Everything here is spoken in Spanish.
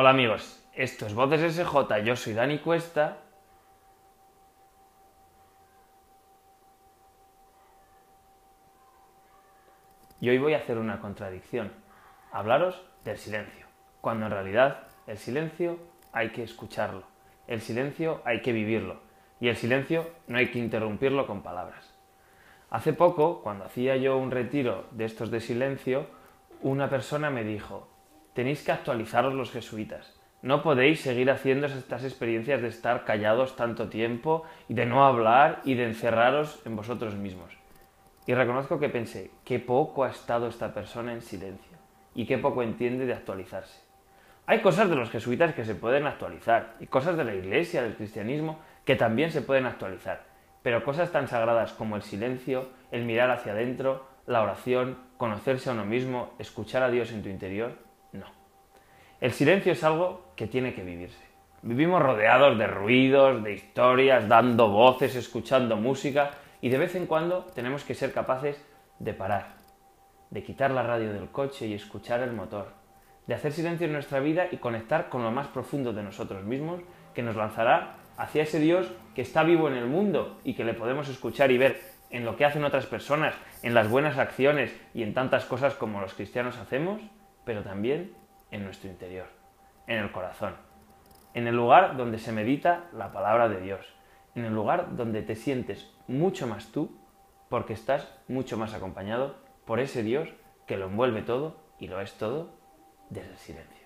Hola amigos, esto es Voces SJ, yo soy Dani Cuesta. Y hoy voy a hacer una contradicción, hablaros del silencio, cuando en realidad el silencio hay que escucharlo, el silencio hay que vivirlo y el silencio no hay que interrumpirlo con palabras. Hace poco, cuando hacía yo un retiro de estos de silencio, una persona me dijo, tenéis que actualizaros los jesuitas. No podéis seguir haciendo estas experiencias de estar callados tanto tiempo y de no hablar y de encerraros en vosotros mismos. Y reconozco que pensé, qué poco ha estado esta persona en silencio y qué poco entiende de actualizarse. Hay cosas de los jesuitas que se pueden actualizar y cosas de la iglesia, del cristianismo, que también se pueden actualizar. Pero cosas tan sagradas como el silencio, el mirar hacia adentro, la oración, conocerse a uno mismo, escuchar a Dios en tu interior, no. El silencio es algo que tiene que vivirse. Vivimos rodeados de ruidos, de historias, dando voces, escuchando música y de vez en cuando tenemos que ser capaces de parar, de quitar la radio del coche y escuchar el motor, de hacer silencio en nuestra vida y conectar con lo más profundo de nosotros mismos que nos lanzará hacia ese Dios que está vivo en el mundo y que le podemos escuchar y ver en lo que hacen otras personas, en las buenas acciones y en tantas cosas como los cristianos hacemos, pero también en nuestro interior, en el corazón, en el lugar donde se medita la palabra de Dios, en el lugar donde te sientes mucho más tú porque estás mucho más acompañado por ese Dios que lo envuelve todo y lo es todo desde el silencio.